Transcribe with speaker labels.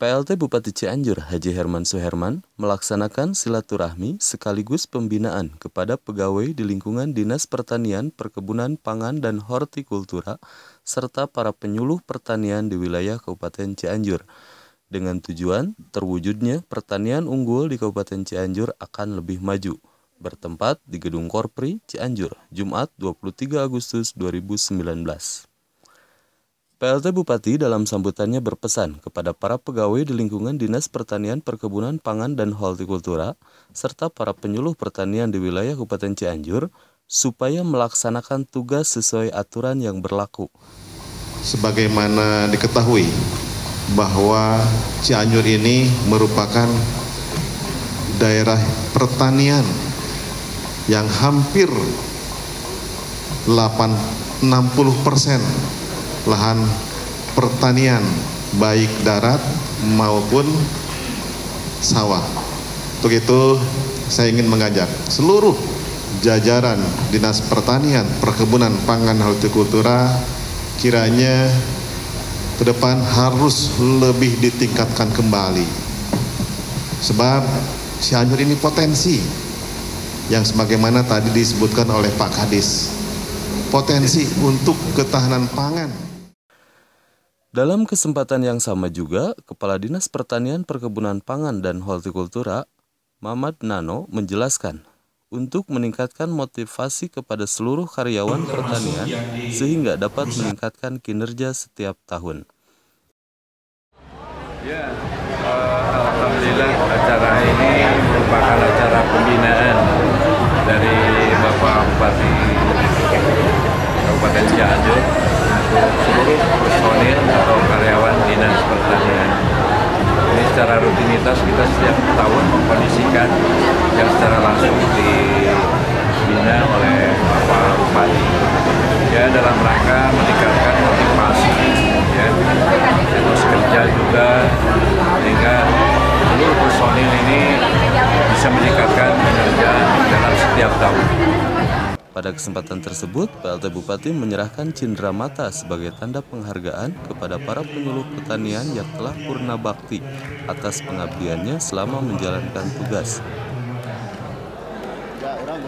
Speaker 1: PLT Bupati Cianjur Haji Herman Suherman melaksanakan silaturahmi sekaligus pembinaan kepada pegawai di lingkungan Dinas Pertanian, Perkebunan Pangan, dan Hortikultura serta para penyuluh pertanian di wilayah Kabupaten Cianjur dengan tujuan terwujudnya pertanian unggul di Kabupaten Cianjur akan lebih maju bertempat di Gedung Korpri Cianjur Jumat 23 Agustus 2019. PLT Bupati dalam sambutannya berpesan kepada para pegawai di lingkungan Dinas Pertanian Perkebunan Pangan dan Hortikultura serta para penyuluh pertanian di wilayah Kabupaten Cianjur supaya melaksanakan tugas sesuai aturan yang berlaku.
Speaker 2: Sebagaimana diketahui bahwa Cianjur ini merupakan daerah pertanian yang hampir 8 60 persen lahan pertanian baik darat maupun sawah. Untuk itu saya ingin mengajak seluruh jajaran Dinas Pertanian, Perkebunan, Pangan, Hortikultura kiranya ke depan harus lebih ditingkatkan kembali. Sebab Cianjur ini potensi yang sebagaimana tadi disebutkan oleh Pak Kadis. Potensi untuk ketahanan pangan.
Speaker 1: Dalam kesempatan yang sama juga, Kepala Dinas Pertanian Perkebunan Pangan dan Hortikultura, Mamad Nano, menjelaskan untuk meningkatkan motivasi kepada seluruh karyawan pertanian sehingga dapat meningkatkan kinerja setiap tahun.
Speaker 3: Ya, uh, Alhamdulillah acara ini merupakan acara pembinaan dari Bapak Bupati Kabupaten Cianjur seluruh personil atau karyawan dinas pertanian. Ini secara rutinitas kita setiap tahun mengkondisikan yang secara langsung dibina oleh Bapak Bupati. Ya dalam rangka meningkatkan motivasi, ya, terus kerja juga sehingga seluruh personil ini bisa meningkatkan kinerja dalam setiap tahun.
Speaker 1: Pada kesempatan tersebut, PLT Bupati menyerahkan cindera mata sebagai tanda penghargaan kepada para penyuluh pertanian yang telah purna bakti atas pengabdiannya selama menjalankan tugas. Ya, orang